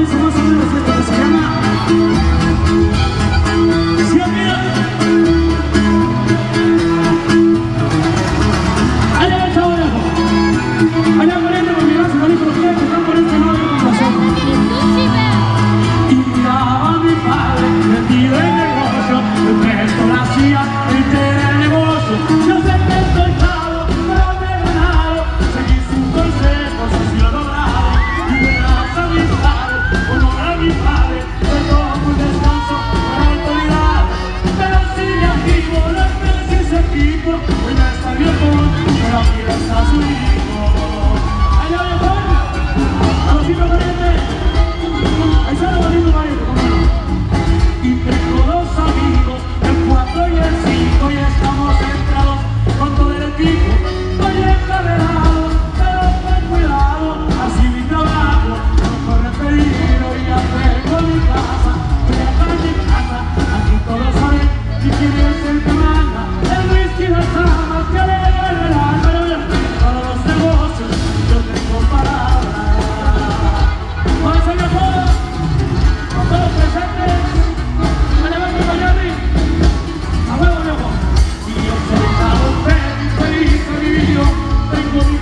sama-sama sama-sama sama-sama you.